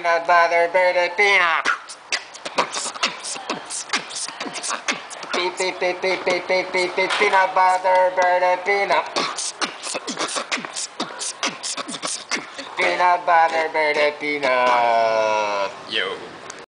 Peanut butter, butter, peanut. Beep, beep, beep, beep, beep, beep, beep, beep, peanut butter, butter, peanut. Peanut butter, butter, peanut.